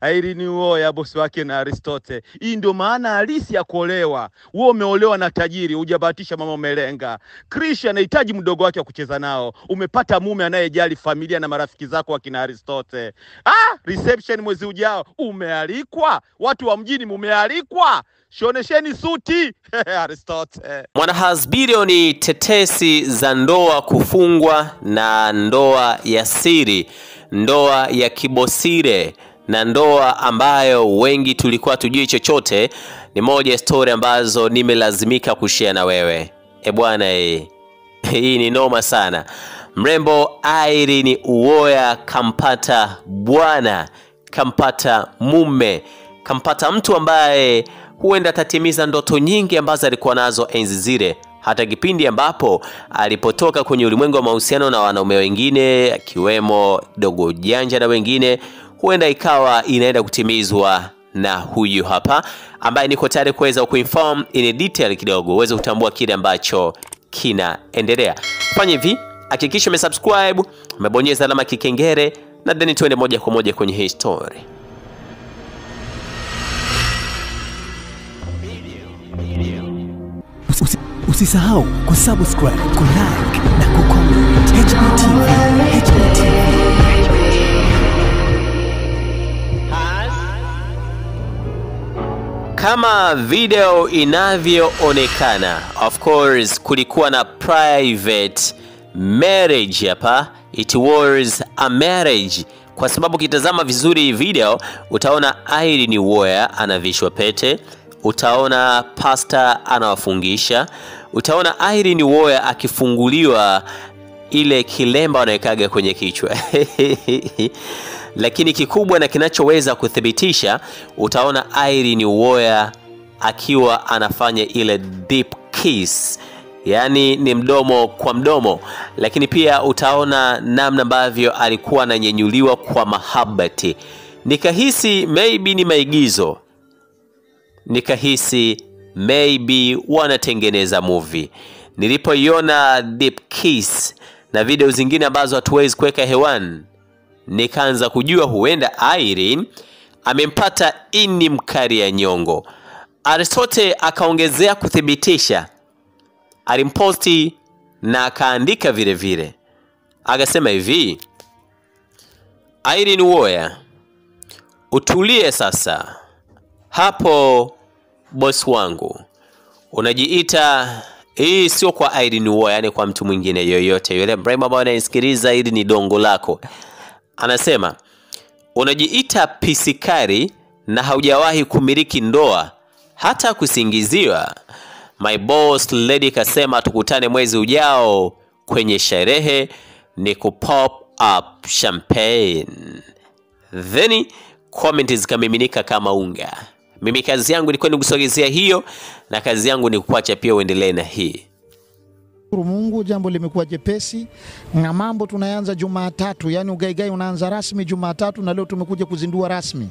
Irene ya bosi wake na Aristote. Hii ndio maana halisi ya kuolewa. Wewe umeolewa na tajiri, hujabahatisha mama umelenga. Krish anahitaji mdogo wake wa kucheza nao. Umepata mume anayejali familia na marafiki zako akina Aristote. Ah, reception mwezi ujao umealikwa. Watu wa mjini mumealikwa. Shonesheni suti Aristote. Mwanahas bilioni tetesi za ndoa kufungwa na ndoa ya siri, ndoa ya kibosire na ndoa ambayo wengi tulikuwa tujui chochote. Ni moja ya stori ambazo nimelazimika kushare na wewe. E bwana, e, hii ni noma sana. Mrembo Irene uoya kampata bwana, kampata mume, kampata mtu ambaye huenda atatimiza ndoto nyingi ambazo alikuwa nazo enzi zile, hata kipindi ambapo alipotoka kwenye ulimwengu wa mahusiano na wanaume wengine akiwemo Dogo Janja na wengine, huenda ikawa inaenda kutimizwa na huyu hapa ambaye niko tayari kuweza kuinform in detail kidogo uweze kutambua kile ambacho kinaendelea. Fanya hivi, hakikisha umesubscribe, umebonyeza alama kikengere na then tuende moja kwa moja kwenye hii story. Usi- Usisahau kusubscribe, kulike na kucomment. HBTV. Kama video inavyoonekana, of course kulikuwa na private marriage hapa. It was a marriage. Kwa sababu ukitazama vizuri video utaona Irene Uwoya anavishwa pete, utaona pasta anawafungisha, utaona Irene Uwoya akifunguliwa ile kilemba wanawekaga kwenye kichwa. Lakini kikubwa na kinachoweza kuthibitisha utaona Irene Uwoya akiwa anafanya ile deep kiss. Yaani ni mdomo kwa mdomo. Lakini pia utaona namna ambavyo alikuwa ananyenyuliwa kwa mahabati nikahisi maybe ni maigizo. Nikahisi maybe wanatengeneza movie. Nilipoiona deep kiss na video zingine ambazo hatuwezi kuweka hewani nikaanza kujua huenda Irene amempata ini mkari ya nyongo. Aristote akaongezea kuthibitisha, alimposti na akaandika vile vile, akasema hivi: Irene Uwoya, utulie sasa hapo, bosi wangu. Unajiita hii sio kwa Irene Uwoya, yani kwa mtu mwingine yoyote yule Ibrahim ambaye anaisikiliza, hili ni dongo lako anasema unajiita pisikari na haujawahi kumiliki ndoa hata kusingiziwa. My boss lady kasema tukutane mwezi ujao kwenye sherehe ni kupop up champagne. Then comment zikamiminika kama unga. Mimi kazi yangu ilikuwa ni kusogezea hiyo, na kazi yangu ni kuacha pia uendelee na hii. Shukuru Mungu, jambo limekuwa jepesi na mambo tunaanza Jumatatu, yani ugaigai unaanza rasmi Jumatatu na leo tumekuja kuzindua rasmi.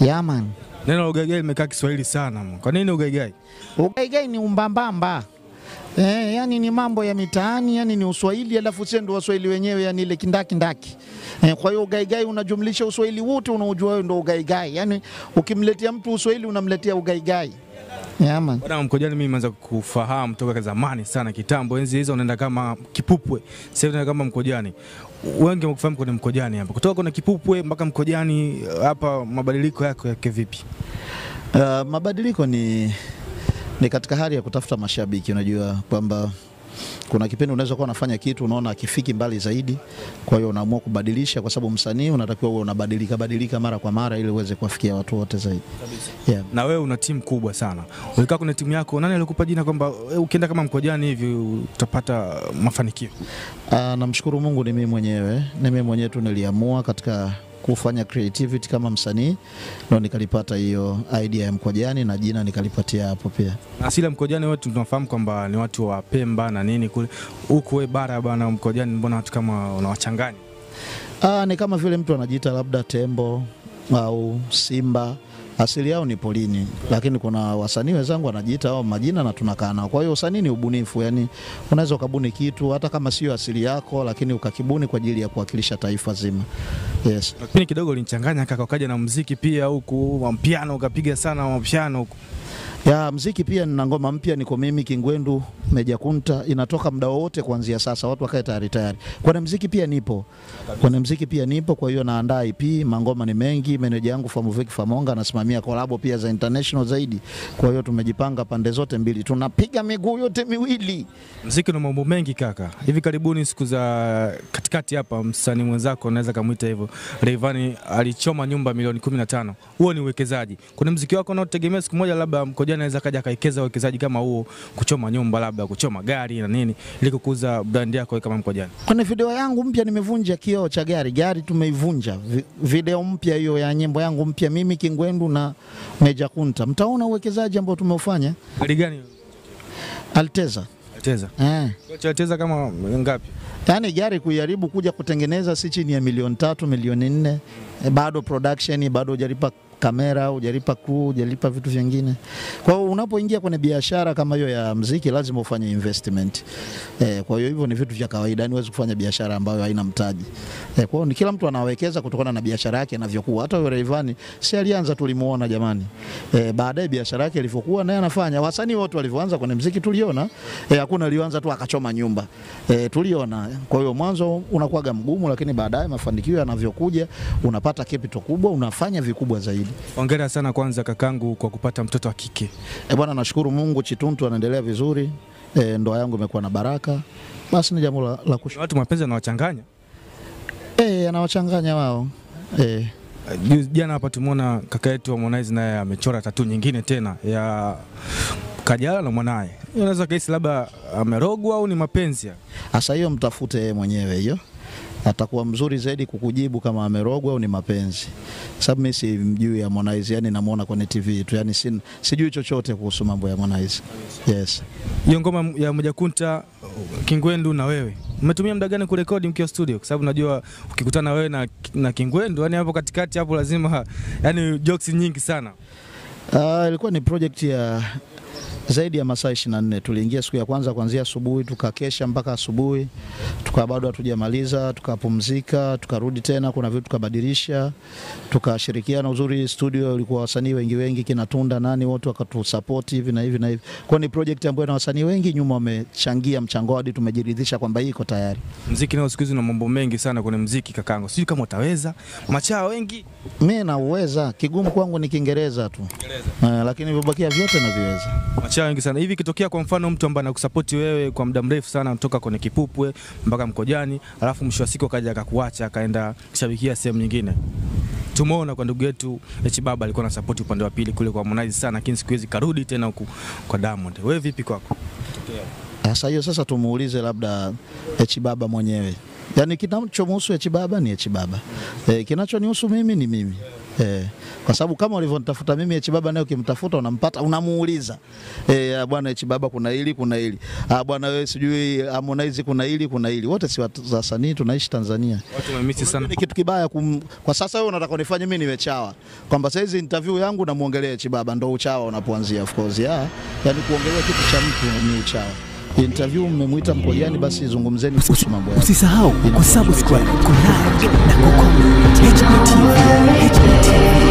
Yaman, Neno la ugaigai limekaa Kiswahili sana. Kwa nini ugaigai? ugaigai ni umbambamba Eh, yani ni mambo ya mitaani, yani ni Uswahili, alafu sio ndo Waswahili wenyewe, yani ile kindaki ndaki. Eh, kwa hiyo ugaigai unajumlisha Uswahili wote unaojua wewe ndo ugaigai. Yani ukimletea mtu Uswahili unamletea ugaigai. Yaman. Bwana Mkojani, mimi nimeanza kufahamu toka zamani sana, kitambo, enzi hizo unaenda kama Kipupwe, sasa unaenda kama Mkojani. Wengi wamekufahamu kwenye Mkojani hapa, kutoka kuna Kipupwe mpaka Mkojani hapa, mabadiliko yako yake vipi? Uh, mabadiliko ni, ni katika hali ya kutafuta mashabiki. Unajua kwamba kuna kipindi unaweza kuwa unafanya kitu unaona akifiki mbali zaidi, kwa hiyo unaamua kubadilisha, kwa sababu msanii unatakiwa uwe unabadilika badilika mara kwa mara ili uweze kuwafikia watu wote zaidi. Yeah. Na wewe una timu kubwa sana, ulikaa kwenye timu yako, nani alikupa jina kwamba eh, ukienda kama Mkojani hivi utapata mafanikio? Uh, namshukuru Mungu ni mimi mwenyewe, ni mimi mwenyewe tu niliamua katika kufanya creativity kama msanii, ndio nikalipata hiyo idea ya Mkojani na jina nikalipatia hapo pia. Asili ya Mkojani wetu tunafahamu kwamba ni watu wa Pemba na nini kule, huku we bara bana Mkojani, mbona watu kama unawachanganya? Ah, ni kama vile mtu anajiita labda tembo au simba, asili yao ni polini, lakini kuna wasanii wenzangu wanajiita hao majina na tunakaa nao. Kwa hiyo usanii ni ubunifu, yani unaweza ukabuni kitu hata kama sio asili yako, lakini ukakibuni kwa ajili ya kuwakilisha taifa zima. Yes. Kipindi kidogo linchanganya kaka, ukaja na muziki pia huku wa piano, ukapiga sana wa piano huku. Ya mziki pia nina ngoma mpya, niko mimi Kingwendu Meja Kunta, inatoka muda wowote kuanzia sasa, watu wakae tayari tayari. Kwenye mziki pia nipo, kwenye mziki pia nipo, kwa hiyo naandaa EP, mangoma ni mengi. Meneja yangu Famuviki Famonga anasimamia kolabo pia za international zaidi, kwa hiyo tumejipanga pande zote mbili, tunapiga miguu yote miwili. Mziki una mambo mengi kaka. Hivi karibuni siku za katikati hapa, msanii mwenzako naweza kumuita hivyo, Rayvanny alichoma nyumba milioni 15. Huo ni uwekezaji. Kuna mziki wako unaotegemea siku moja labda Mkojani anaweza kaja akawekeza uwekezaji kama huo, kuchoma nyumba labda kuchoma gari na nini, ili kukuza brand yako kama Mkojani. Kwenye video yangu mpya nimevunja kioo cha gari, gari tumeivunja. Vi- Video mpya hiyo ya nyimbo yangu mpya, mimi Kingwendu na Meja Kunta, mtaona uwekezaji ambao tumeufanya. Gari gani? Alteza Alteza. eh. Alteza kama ngapi? Yaani gari kuiharibu kuja kutengeneza si chini ya milioni tatu milioni nne e, bado production bado hujalipa kamera hujalipa crew hujalipa vitu vingine. Kwa hiyo unapoingia kwenye biashara kama hiyo ya mziki lazima ufanye investment. E, kwa hiyo hivyo ni vitu vya kawaida, yani huwezi kufanya biashara ambayo haina mtaji. E, kwa hiyo ni kila mtu anawekeza kutokana na biashara yake inavyokuwa. Hata yule Rayvanny si alianza tulimuona jamani. E, baadaye biashara yake ilivyokuwa naye anafanya. Wasanii wote walivyoanza kwenye mziki tuliona, e, hakuna alianza tu akachoma nyumba. E, tuliona. Kwa hiyo mwanzo unakuwaga mgumu, lakini baadaye mafanikio yanavyokuja unapata capital kubwa, unafanya vikubwa zaidi. Hongera sana kwanza kakangu kwa kupata mtoto wa kike. Eh, bwana nashukuru Mungu, Chituntu anaendelea vizuri. E, ndoa yangu imekuwa na baraka. Basi ni jambo la, la kushukuru. watu mapenzi yanawachanganya. Eh, anawachanganya wao. Eh, Juzi- Jana hapa tumeona kaka yetu Harmonize naye amechora tatu nyingine tena ya Kajala na mwanaye. Unaweza kahisi labda amerogwa au ni mapenzi? Sasa hiyo mtafute yeye mwenyewe hiyo. Atakuwa mzuri zaidi kukujibu kama amerogwa au ni mapenzi. Sababu mimi simjui Harmonize, yani namuona kwenye TV tu, yani sin, sijui chochote kuhusu mambo ya Harmonize. Yes. Hiyo ngoma ya Mwijakunta Kingwendu na wewe mmetumia muda gani kurekodi mkiwa studio? Kwa sababu najua ukikutana wewe na, na Kingwendu, yani hapo katikati hapo lazima yani jokes nyingi sana. Uh, ilikuwa ni project ya zaidi ya masaa 24. Tuliingia siku ya kwanza kuanzia asubuhi, tukakesha mpaka asubuhi, tukawa bado hatujamaliza, tukapumzika, tukarudi tena, kuna vitu tukabadilisha, tukashirikiana. Uzuri studio ilikuwa wasanii wengi wengi, kina Tunda nani wote wakatusupport hivi na hivi na hivi. Kwa ni project ambayo na wasanii wengi nyuma wamechangia mchango hadi tumejiridhisha kwamba hii iko tayari. Mziki nao siku hizi na mambo mengi sana kwenye mziki kakango, sijui kama utaweza. Machaa wengi Mimi nauweza, kigumu kwangu ni Kiingereza tu. Uh, lakini vibakia vyote naviweza. Machaa wengi sana hivi. Ikitokea kwa mfano mtu ambaye anakusapoti wewe kwa muda mrefu sana, kutoka kwenye Kipupwe mpaka Mkojani, alafu mwisho wa siku akaja akakuacha akaenda kushabikia sehemu nyingine. Tumeona kwa ndugu yetu H Baba alikuwa na support upande wa pili kule kwa Harmonize sana, lakini siku hizi karudi tena huku kwa Diamond. Wewe vipi kwako? Sasa hiyo sasa tumuulize labda H Baba mwenyewe. Yaani kinachomhusu H Baba ni H Baba. Eh, kinachonihusu mimi ni mimi. E, kwa sababu kama ulivyonitafuta mimi Echi Baba naye ukimtafuta unampata unamuuliza. Eh, bwana Echi Baba kuna hili kuna hili. Ah bwana wewe sijui Harmonize kuna hili kuna hili. Wote si wasanii tunaishi Tanzania. Watu wamemisi sana. Ni kitu kibaya kum, kwa sasa wewe unataka unifanye mimi niwe chawa. Kwamba sasa hizi interview yangu namuongelea Echi Baba ndo uchawa unapoanzia of course. Yeah. yani kuongelea kitu cha mtu ni uchawa. Interview mmemwita Mkojani, basi zungumzeni kuhusu mambo yake. Usisahau kusubscribe, kulike na kucomment. HBT